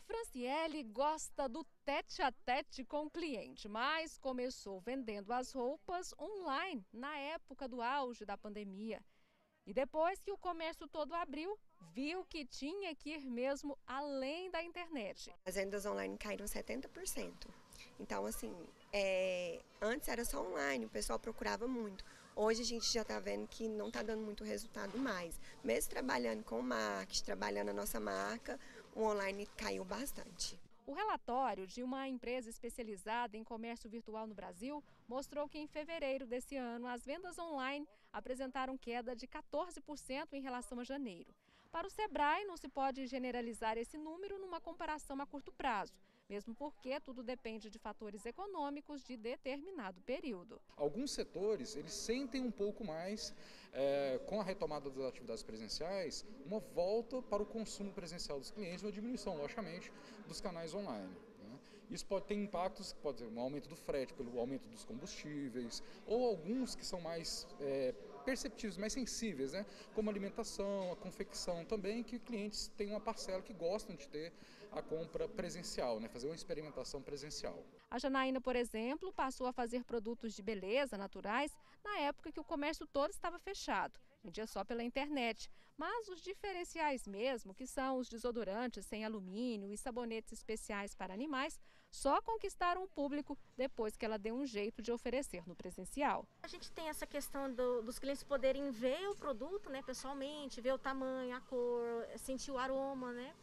A Franciele gosta do tete a tete com o cliente, mas começou vendendo as roupas online na época do auge da pandemia. E depois que o comércio todo abriu, viu que tinha que ir mesmo além da internet. As vendas online caíram 70%. Então, assim, é, antes era só online, o pessoal procurava muito. Hoje a gente já está vendo que não está dando muito resultado mais. Mesmo trabalhando com marketing, trabalhando a nossa marca, o online caiu bastante. O relatório de uma empresa especializada em comércio virtual no Brasil mostrou que em fevereiro desse ano as vendas online apresentaram queda de 14% em relação a janeiro. Para o Sebrae, não se pode generalizar esse número numa comparação a curto prazo, mesmo porque tudo depende de fatores econômicos de determinado período. Alguns setores eles sentem um pouco mais, é, com a retomada das atividades presenciais, uma volta para o consumo presencial dos clientes, uma diminuição, logicamente, dos canais online. Né? Isso pode ter impactos, pode ser um aumento do frete pelo aumento dos combustíveis, ou alguns que são mais é, perceptíveis, mais sensíveis, né? como a alimentação, a confecção também, que clientes têm uma parcela que gostam de ter a compra presencial, né? fazer uma experimentação presencial. A Janaína, por exemplo, passou a fazer produtos de beleza naturais na época que o comércio todo estava fechado vendia só pela internet. Mas os diferenciais mesmo, que são os desodorantes sem alumínio e sabonetes especiais para animais, só conquistaram o público depois que ela deu um jeito de oferecer no presencial. A gente tem essa questão do, dos clientes poderem ver o produto né, pessoalmente, ver o tamanho, a cor, sentir o aroma, né?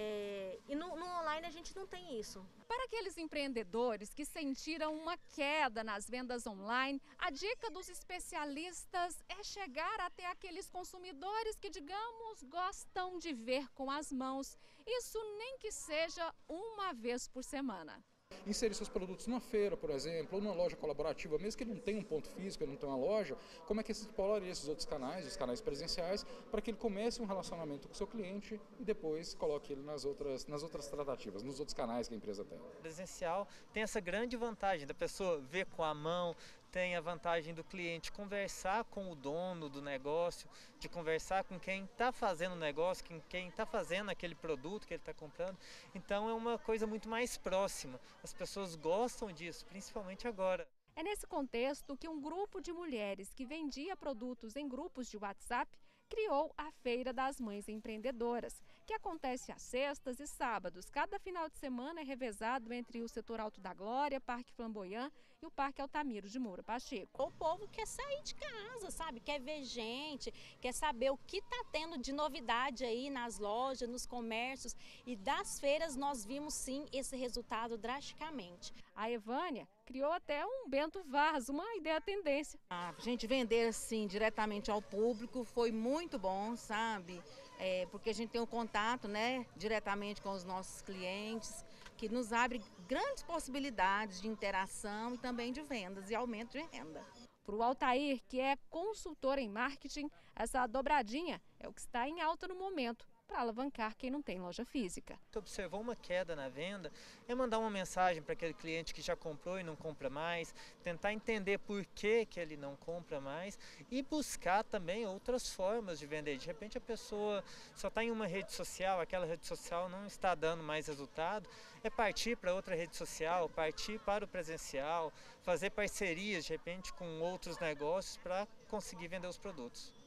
É, e no, no, online a gente não tem isso. Para aqueles empreendedores que sentiram uma queda nas vendas online, a dica dos especialistas é chegar até aqueles consumidores que, digamos, gostam de ver com as mãos. Isso nem que seja uma vez por semana inserir seus produtos numa feira, por exemplo, ou numa loja colaborativa, mesmo que ele não tenha um ponto físico, ele não tenha uma loja, como é que você exploraria esses outros canais, os canais presenciais, para que ele comece um relacionamento com o seu cliente e depois coloque ele nas outras, nas outras tratativas, nos outros canais que a empresa tem. Presencial tem essa grande vantagem da pessoa ver com a mão, tem a vantagem do cliente conversar com o dono do negócio, de conversar com quem está fazendo o negócio, com quem está fazendo aquele produto que ele está comprando. Então é uma coisa muito mais próxima. As pessoas gostam disso, principalmente agora. É nesse contexto que um grupo de mulheres que vendia produtos em grupos de WhatsApp criou a Feira das Mães Empreendedoras, que acontece às sextas e sábados. Cada final de semana é revezado entre o setor Alto da Glória, Parque Flamboyant e o Parque Altamiro de Moura Pacheco. O povo quer sair de casa, sabe? Quer ver gente, quer saber o que está tendo de novidade aí nas lojas, nos comércios. E das feiras nós vimos sim esse resultado drasticamente. A Evânia criou até um Bento Vaz, uma ideia tendência. A gente vender assim diretamente ao público foi muito bom, sabe? É, porque a gente tem um contato né, diretamente com os nossos clientes, que nos abre grandes possibilidades de interação e também de vendas e aumento de renda. Para o Altair, que é consultor em marketing, essa dobradinha é o que está em alta no momento para alavancar quem não tem loja física. Observou uma queda na venda, é mandar uma mensagem para aquele cliente que já comprou e não compra mais, tentar entender por que, que ele não compra mais e buscar também outras formas de vender. De repente a pessoa só está em uma rede social, aquela rede social não está dando mais resultado, é partir para outra rede social, partir para o presencial, fazer parcerias de repente com outros negócios para conseguir vender os produtos.